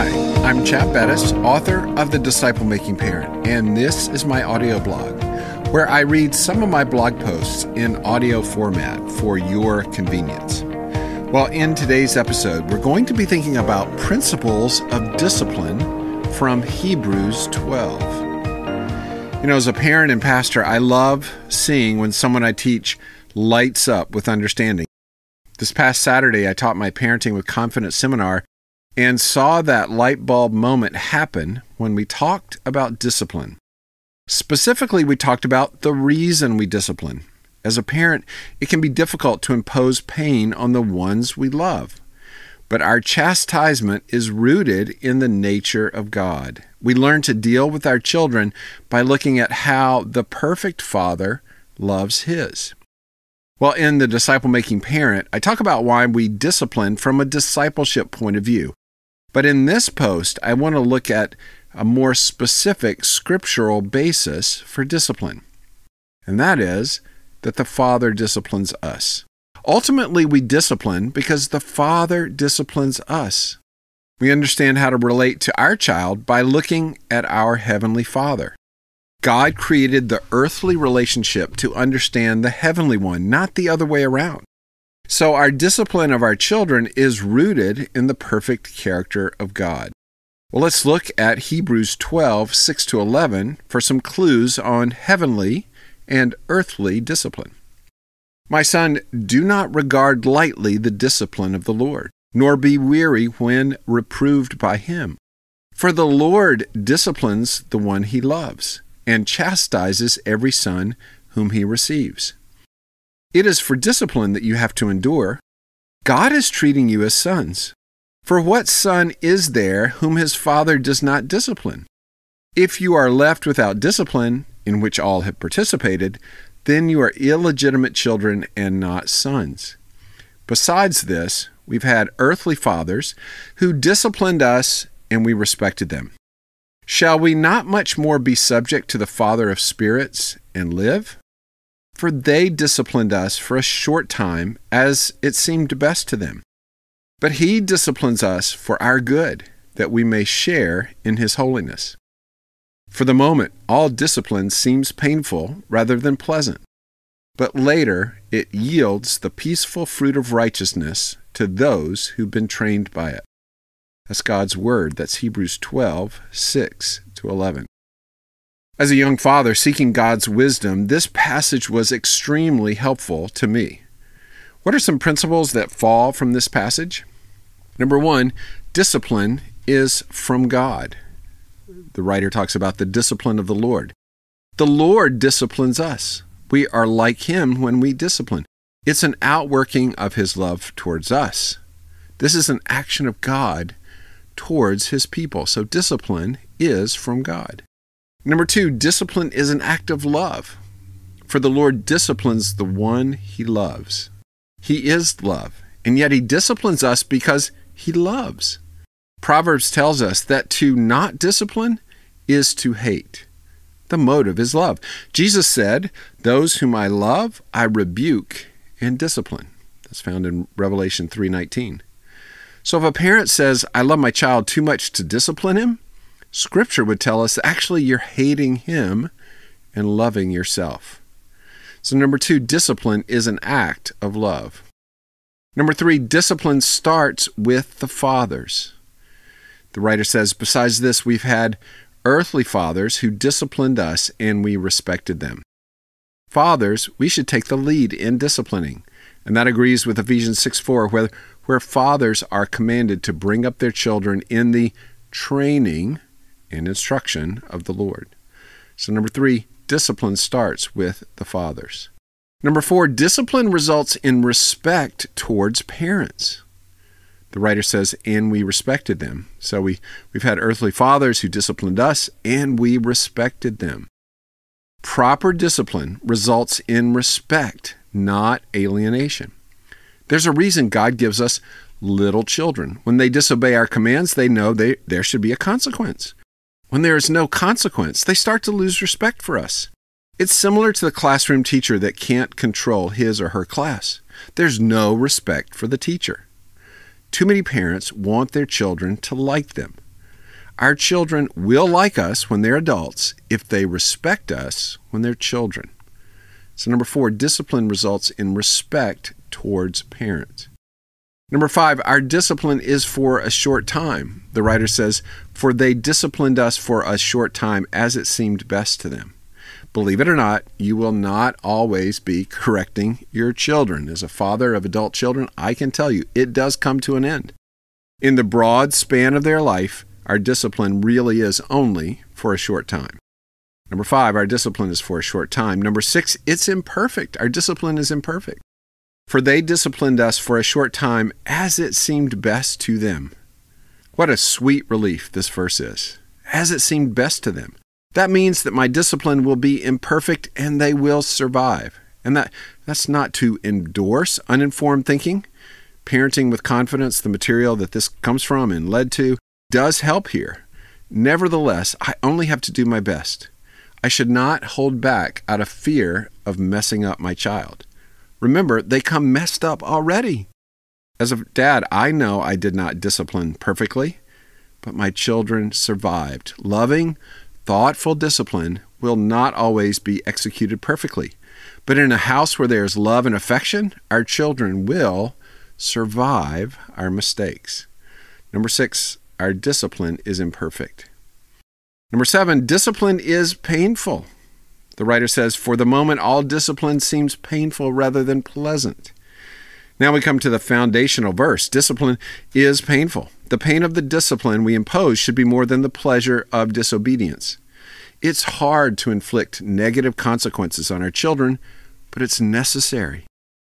Hi, I'm Chap Bettis, author of The Disciple Making Parent, and this is my audio blog where I read some of my blog posts in audio format for your convenience. Well, in today's episode, we're going to be thinking about principles of discipline from Hebrews 12. You know, as a parent and pastor, I love seeing when someone I teach lights up with understanding. This past Saturday, I taught my Parenting with Confidence seminar and saw that light bulb moment happen when we talked about discipline. Specifically, we talked about the reason we discipline. As a parent, it can be difficult to impose pain on the ones we love. But our chastisement is rooted in the nature of God. We learn to deal with our children by looking at how the perfect Father loves His. Well, in the disciple making parent, I talk about why we discipline from a discipleship point of view. But in this post, I want to look at a more specific scriptural basis for discipline. And that is that the Father disciplines us. Ultimately, we discipline because the Father disciplines us. We understand how to relate to our child by looking at our Heavenly Father. God created the earthly relationship to understand the heavenly one, not the other way around. So, our discipline of our children is rooted in the perfect character of God. Well, let's look at Hebrews 12, 6 to 11 for some clues on heavenly and earthly discipline. My son, do not regard lightly the discipline of the Lord, nor be weary when reproved by him. For the Lord disciplines the one he loves, and chastises every son whom he receives. It is for discipline that you have to endure. God is treating you as sons. For what son is there whom his father does not discipline? If you are left without discipline, in which all have participated, then you are illegitimate children and not sons. Besides this, we've had earthly fathers who disciplined us and we respected them. Shall we not much more be subject to the Father of spirits and live? For they disciplined us for a short time as it seemed best to them. But he disciplines us for our good, that we may share in his holiness. For the moment, all discipline seems painful rather than pleasant, but later it yields the peaceful fruit of righteousness to those who've been trained by it. That's God's word. That's Hebrews 12, 6 to 11. As a young father seeking God's wisdom, this passage was extremely helpful to me. What are some principles that fall from this passage? Number one, discipline is from God. The writer talks about the discipline of the Lord. The Lord disciplines us. We are like Him when we discipline. It's an outworking of His love towards us. This is an action of God towards His people. So discipline is from God. Number two, discipline is an act of love. For the Lord disciplines the one he loves. He is love, and yet he disciplines us because he loves. Proverbs tells us that to not discipline is to hate. The motive is love. Jesus said, "Those whom I love, I rebuke and discipline." That's found in Revelation 3:19. So if a parent says, "I love my child too much to discipline him," Scripture would tell us actually you're hating Him and loving yourself. So, number two, discipline is an act of love. Number three, discipline starts with the fathers. The writer says, Besides this, we've had earthly fathers who disciplined us and we respected them. Fathers, we should take the lead in disciplining. And that agrees with Ephesians 6 4, where, where fathers are commanded to bring up their children in the training and instruction of the Lord. So, number three, discipline starts with the fathers. Number four, discipline results in respect towards parents. The writer says, and we respected them. So we, we've had earthly fathers who disciplined us, and we respected them. Proper discipline results in respect, not alienation. There's a reason God gives us little children. When they disobey our commands, they know they, there should be a consequence. When there is no consequence, they start to lose respect for us. It's similar to the classroom teacher that can't control his or her class. There's no respect for the teacher. Too many parents want their children to like them. our children will like us when they're adults if they respect us when they're children. So, number four, discipline results in respect towards parents. Number five, our discipline is for a short time. The writer says, For they disciplined us for a short time as it seemed best to them. Believe it or not, you will not always be correcting your children. As a father of adult children, I can tell you it does come to an end. In the broad span of their life, our discipline really is only for a short time. Number five, our discipline is for a short time. Number six, it's imperfect. Our discipline is imperfect. For they disciplined us for a short time as it seemed best to them. What a sweet relief this verse is. As it seemed best to them. That means that my discipline will be imperfect and they will survive. And that, that's not to endorse uninformed thinking. Parenting with confidence, the material that this comes from and led to, does help here. Nevertheless, I only have to do my best. I should not hold back out of fear of messing up my child. Remember, they come messed up already. As a dad, I know I did not discipline perfectly, but my children survived. Loving, thoughtful discipline will not always be executed perfectly. But in a house where there is love and affection, our children will survive our mistakes. Number six, our discipline is imperfect. Number seven, discipline is painful. The writer says, For the moment, all discipline seems painful rather than pleasant. Now we come to the foundational verse discipline is painful. The pain of the discipline we impose should be more than the pleasure of disobedience. It's hard to inflict negative consequences on our children, but it's necessary.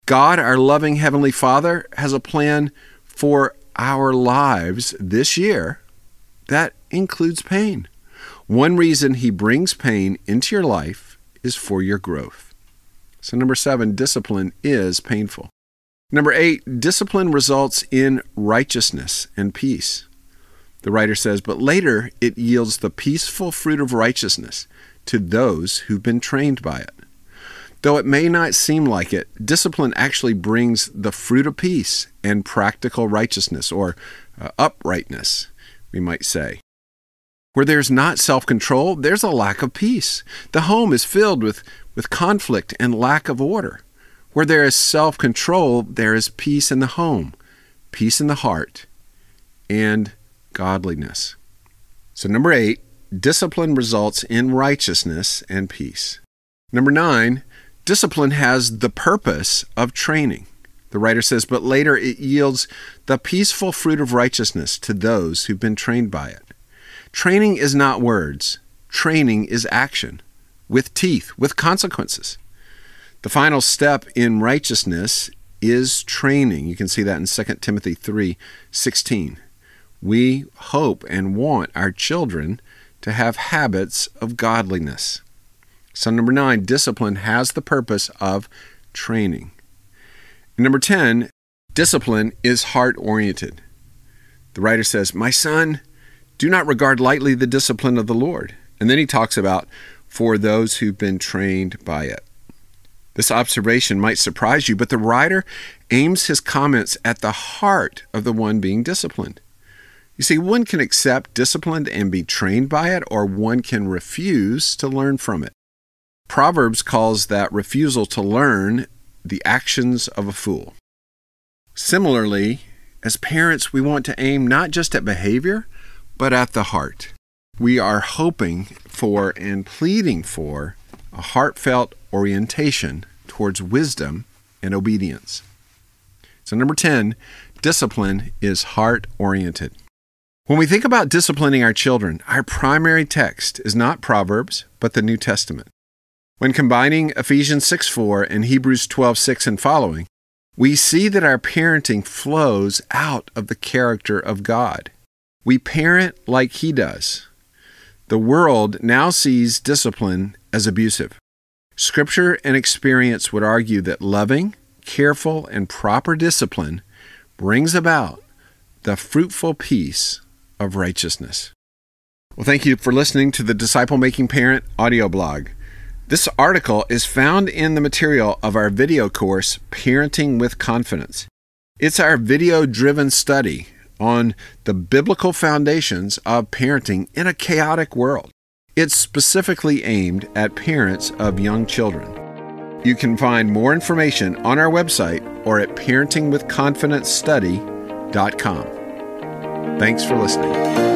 God, our loving Heavenly Father, has a plan for our lives this year that includes pain. One reason He brings pain into your life is for your growth. So, number seven, discipline is painful. Number eight, discipline results in righteousness and peace. The writer says, But later it yields the peaceful fruit of righteousness to those who've been trained by it. Though it may not seem like it, discipline actually brings the fruit of peace and practical righteousness, or uh, uprightness, we might say. Where there's not self control, there's a lack of peace. The home is filled with, with conflict and lack of order. Where there is self control, there is peace in the home, peace in the heart, and godliness. So, number eight, discipline results in righteousness and peace. Number nine, discipline has the purpose of training. The writer says, but later it yields the peaceful fruit of righteousness to those who've been trained by it. Training is not words, training is action, with teeth, with consequences. The final step in righteousness is training. You can see that in 2 Timothy 3 16 we hope and want our children to have habits of godliness. So, number nine, discipline has the purpose of training. And number 10, discipline is heart oriented. The writer says, My son, do not regard lightly the discipline of the Lord. And then he talks about for those who've been trained by it. This observation might surprise you, but the writer aims his comments at the heart of the one being disciplined. You see, one can accept discipline and be trained by it, or one can refuse to learn from it. Proverbs calls that refusal to learn the actions of a fool. Similarly, as parents, we want to aim not just at behavior, but at the heart. We are hoping for and pleading for a heartfelt orientation towards wisdom and obedience. So, number 10, discipline is heart oriented. When we think about disciplining our children, our primary text is not Proverbs, but the New Testament. When combining Ephesians 6 4 and Hebrews 12 6 and following, we see that our parenting flows out of the character of God. We parent like He does. The world now sees discipline as abusive. Scripture and experience would argue that loving, careful, and proper discipline brings about the fruitful peace of righteousness. Well, thank you for listening to the Disciple Making Parent audio blog. This article is found in the material of our video course, Parenting with Confidence. It's our video driven study on the biblical foundations of parenting in a chaotic world. It's specifically aimed at parents of young children. You can find more information on our website or at parentingwithconfidencestudy.com. Thanks for listening.